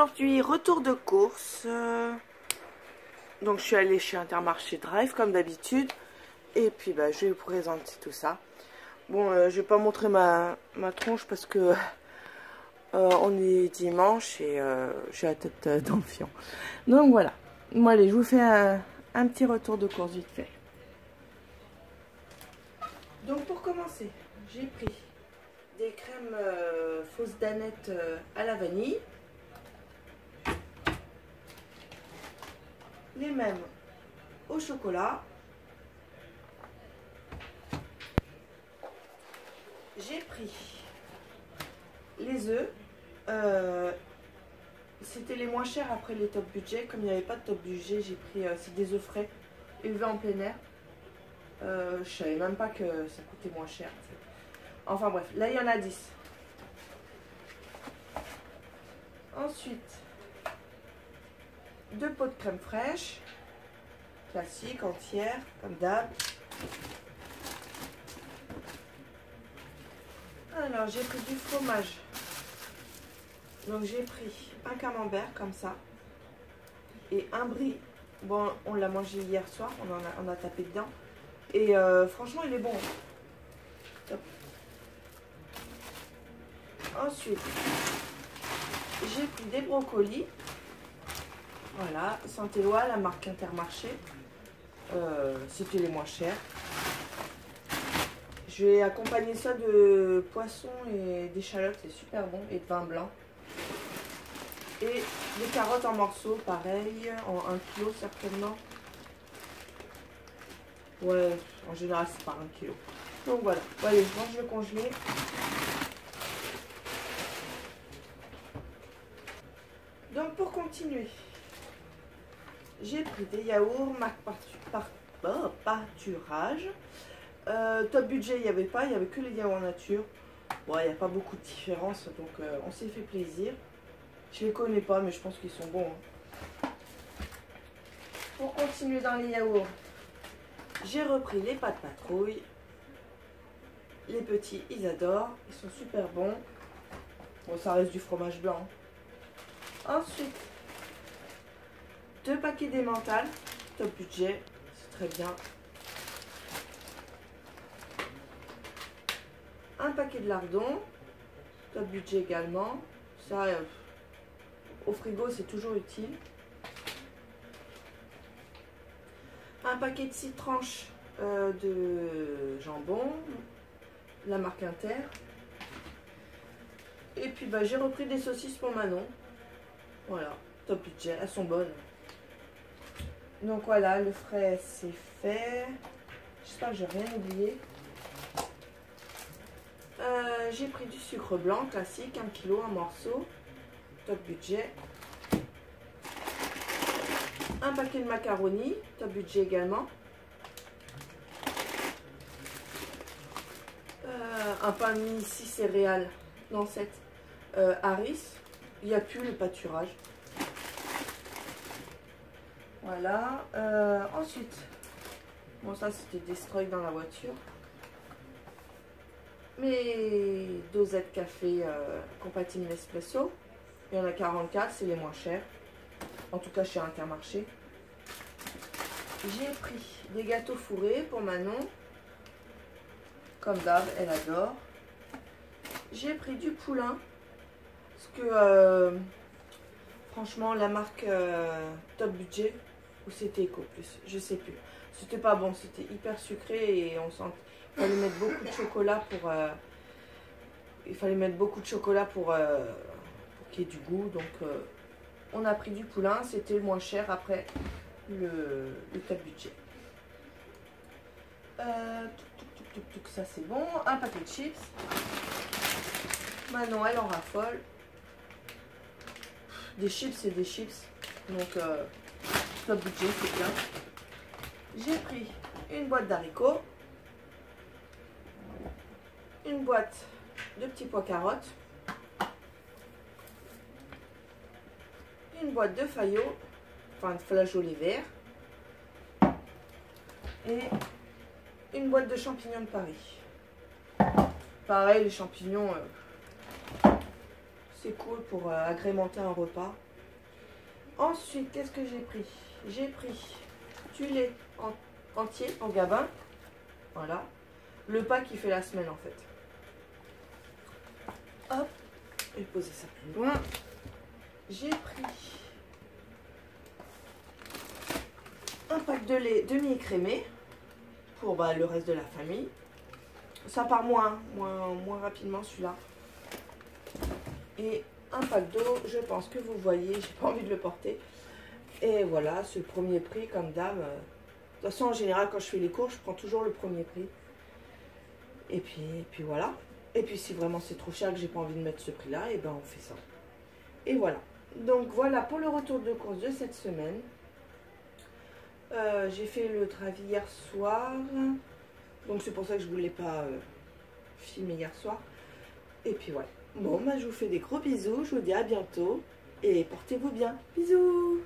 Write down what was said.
aujourd'hui retour de course. Euh, donc je suis allée chez Intermarché Drive comme d'habitude. Et puis bah, je vais vous présenter tout ça. Bon, euh, je vais pas montrer ma, ma tronche parce que euh, on est dimanche et j'ai la tête d'enfant. Donc voilà. Bon allez, je vous fais un, un petit retour de course vite fait. Donc pour commencer, j'ai pris des crèmes fausses danettes à la vanille. Les mêmes au chocolat. J'ai pris les œufs. Euh, c'était les moins chers après les top budget. Comme il n'y avait pas de top budget, j'ai pris c'est des œufs frais élevés en plein air. je savais même pas que ça coûtait moins cher. Enfin bref, là il y en a 10. Ensuite, deux pots de crème fraîche, classique, entière, comme d'hab. Alors, j'ai pris du fromage. Donc, j'ai pris un camembert comme ça. Et un brie. Bon, on l'a mangé hier soir, on, en a, tapé dedans. Et euh, franchement, il est bon. Ensuite, j'ai pris des brocolis. Voilà, Saint-Éloi, la marque Intermarché. Euh, c'était les moins chers. Je vais accompagner ça de poisson et d'échalotes, c'est super bon, et de vin blanc. Et des carottes en morceaux, pareil, en 1 kg certainement. Ouais, en général c'est par 1 kg. Donc voilà, allez, je mange le congelé. Donc pour continuer, j'ai pris des yaourts marque oh, pâturage. Euh, top budget, il n'y avait pas, il n'y avait que les yaourts nature. Bon, il n'y a pas beaucoup de différence, donc euh, on s'est fait plaisir. Je les connais pas, mais je pense qu'ils sont bons. Hein. Pour continuer dans les yaourts, j'ai repris les pâtes patrouille. Les petits, ils adorent. Ils sont super bons. Bon, ça reste du fromage blanc. Ensuite, deux paquets d'émental, top budget, c'est très bien. Un paquet de lardons, top budget également. Ça, euh, au frigo, c'est toujours utile. Un paquet de six tranches euh, de jambon, la marque Inter. Et puis bah, j'ai repris des saucisses pour Manon. Voilà, top budget, elles sont bonnes. Donc voilà, le frais c'est fait. J'espère que j'ai rien oublié. Euh, j'ai pris du sucre blanc classique, 1 kg, un morceau. Top budget. Un paquet de macaroni, top budget également. Euh, un pain mini 6 céréales, dans cette euh, Harris. Il n'y a plus le pâturage. Voilà. Euh, ensuite, bon ça c'était destroy dans la voiture. Mes dosettes café euh, compatibles Nespresso. Il y en a 44, c'est les moins chers. En tout cas chez Intermarché. J'ai pris des gâteaux fourrés pour Manon. Comme d'hab, elle adore. J'ai pris du poulain que, euh, franchement, la marque euh, Top Budget, ou c'était Eco Plus, je sais plus. C'était pas bon, c'était hyper sucré et on sent il fallait mettre beaucoup de chocolat pour... Euh, il fallait mettre beaucoup de chocolat pour, pour qu'il y ait du goût. Donc, on a pris du poulain, c'était le moins cher après le, le top budget. tout, ça c'est bon. Un paquet de chips. Manon, elle en raffole. Des chips, c'est des chips. Donc, budget, c'est bien. J'ai pris une boîte d'haricots. Une boîte de petits pois carottes. Une boîte de faillots. Enfin, de flageolets verts. Et une boîte de champignons de Paris. Pareil, les champignons... Euh, C'est cool pour euh, agrémenter un repas. Ensuite, qu'est-ce que j'ai pris? J'ai pris du lait entier en gabin. Voilà. Le pas qui fait la semaine en fait. Hop. Vais poser ça plus loin. J'ai pris un pack de lait demi-écrémé pour bah, le reste de la famille. Ça part moins, moins, moins rapidement celui-là. Et un pack d'eau, je pense que vous voyez, j'ai pas envie de le porter. Et voilà, le premier prix comme dame. De toute façon, en général, quand je fais les cours, je prends toujours le premier prix. Et puis, puis voilà. Et puis si vraiment c'est trop cher que j'ai pas envie de mettre ce prix-là, et ben on fait ça. Et voilà. Donc voilà pour le retour de course de cette semaine. Euh, j'ai fait le travail hier soir. Donc c'est pour ça que je voulais pas euh, filmer hier soir. Et puis voilà. Bon, moi je vous fais des gros bisous. Je vous dis à bientôt. Et portez-vous bien. Bisous